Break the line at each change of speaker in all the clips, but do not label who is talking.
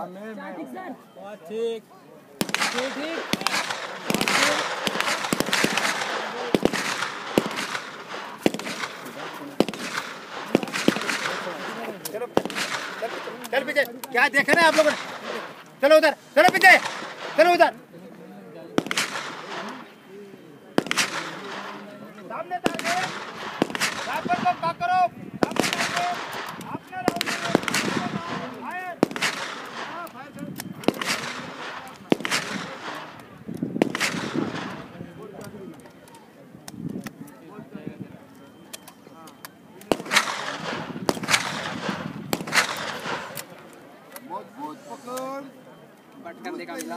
ठीक
चलो पीछे, क्या देख रहे हैं आप लोग? चलो उधर, चलो पीछे, चलो उधर। सामने
पकड़।
देखा मिला।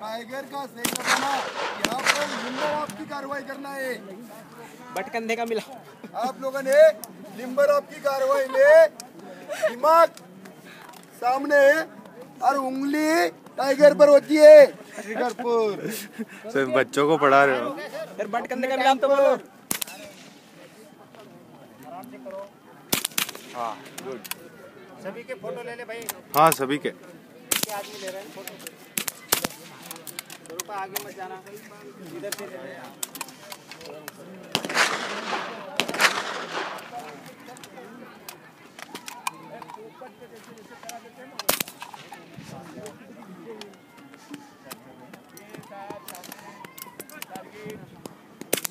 टाइगर का सही यहाँ पर नंबर ऑफ़ की कार्रवाई करना है।
बटकन देखा मिला।
आप लोगों ने नंबर ऑफ़ की कार्रवाई में दिमाग सामने और उंगली टाइगर पर होती है। शिकरपुर
सिर्फ़ बच्चों को पढ़ा रहे हो।
फिर बटकन देखा मिला तो बोलो
हाँ गुड
सभी के फ़ोटो ले ले भाई।
हाँ सभी के।
आदमी ले रहे हैं फ़ोटो। आगे मत जाना। इधर से ले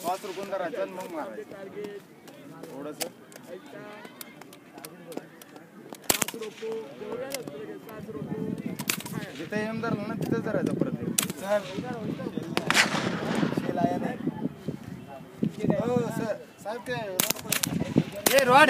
पाच रुकून करायचं मग मारायचं थोडस जिथे एम धरला ना तिथेच धरायचा परत सर शेल आया नाही हो सर साहेब ते
रॉड